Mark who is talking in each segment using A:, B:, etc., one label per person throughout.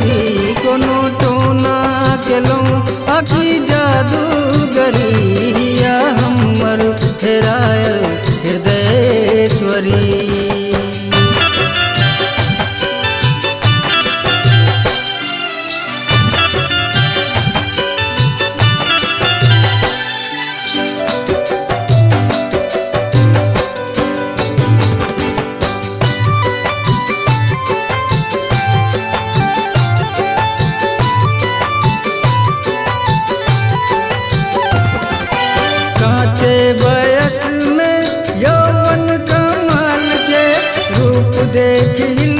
A: নারী কোনো টোনা কেলম আখি জাদু पाँचे बयस में यौवन कमल के रूप देखी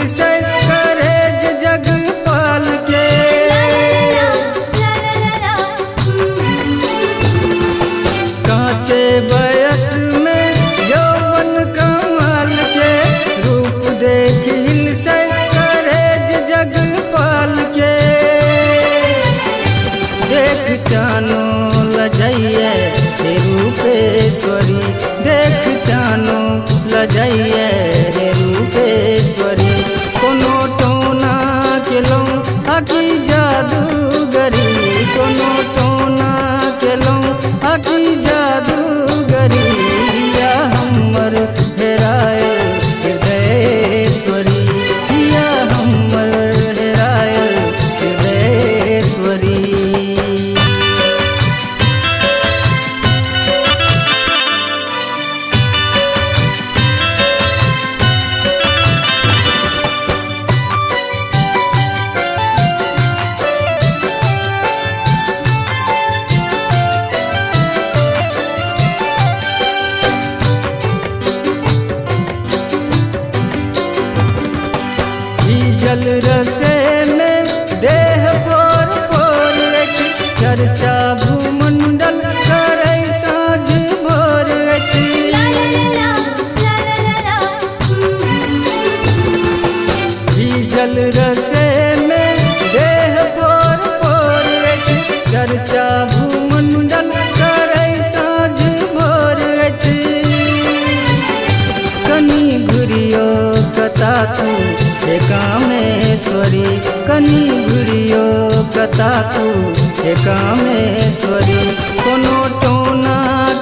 A: चर्चा भूमंडल करे साँझ भोर अछि जल रसे में देह पोर चर्चा भोर कनी कता तू हे कामेश्वरी कनी घुरियो कता तू हे कामेश्वरी कोनो टोना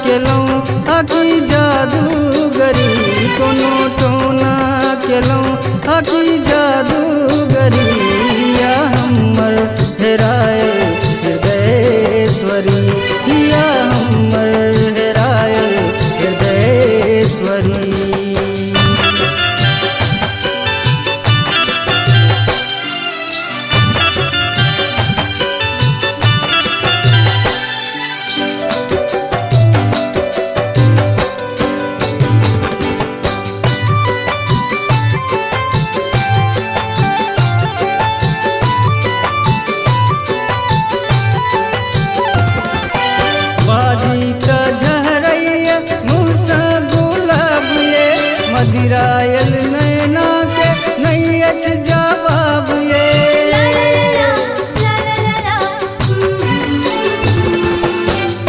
A: केलौं मदिरायल नैना के नहीं अच जवाब ये।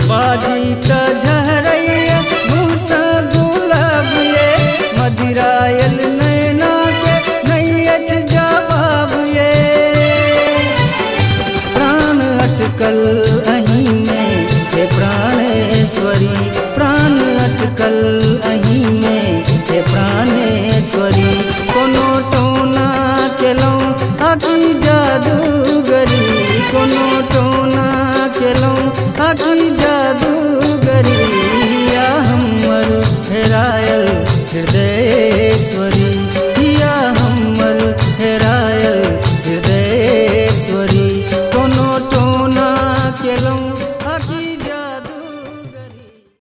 A: बाजी का झहरैया गुलाब ये। मदिरायल नैना के नहीं अच जवाब ये। प्राण अटकल अहीं में प्राणेश्वरी चलूँ अगी जादू